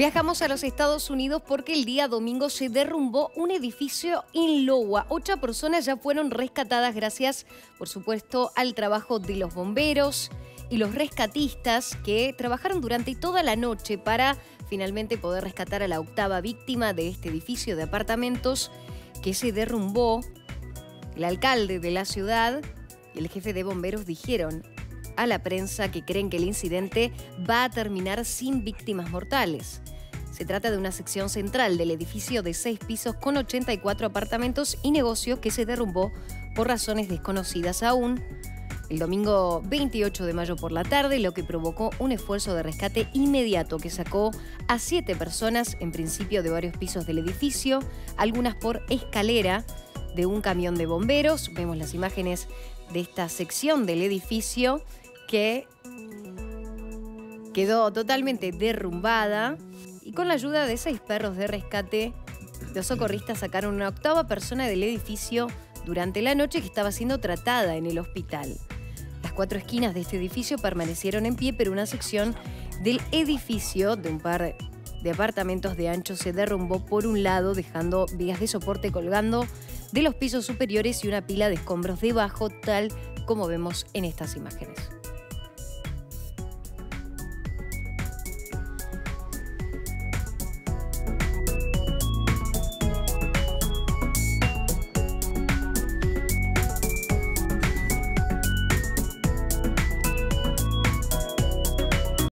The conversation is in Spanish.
Viajamos a los Estados Unidos porque el día domingo se derrumbó un edificio en Iowa. Ocho personas ya fueron rescatadas gracias, por supuesto, al trabajo de los bomberos y los rescatistas que trabajaron durante toda la noche para finalmente poder rescatar a la octava víctima de este edificio de apartamentos que se derrumbó. El alcalde de la ciudad y el jefe de bomberos dijeron a la prensa que creen que el incidente va a terminar sin víctimas mortales. Se trata de una sección central del edificio de seis pisos con 84 apartamentos y negocios que se derrumbó por razones desconocidas aún el domingo 28 de mayo por la tarde, lo que provocó un esfuerzo de rescate inmediato que sacó a siete personas, en principio de varios pisos del edificio, algunas por escalera de un camión de bomberos. Vemos las imágenes de esta sección del edificio que quedó totalmente derrumbada y con la ayuda de seis perros de rescate, los socorristas sacaron una octava persona del edificio durante la noche que estaba siendo tratada en el hospital. Las cuatro esquinas de este edificio permanecieron en pie, pero una sección del edificio de un par de apartamentos de ancho se derrumbó por un lado, dejando vías de soporte colgando de los pisos superiores y una pila de escombros debajo, tal como vemos en estas imágenes.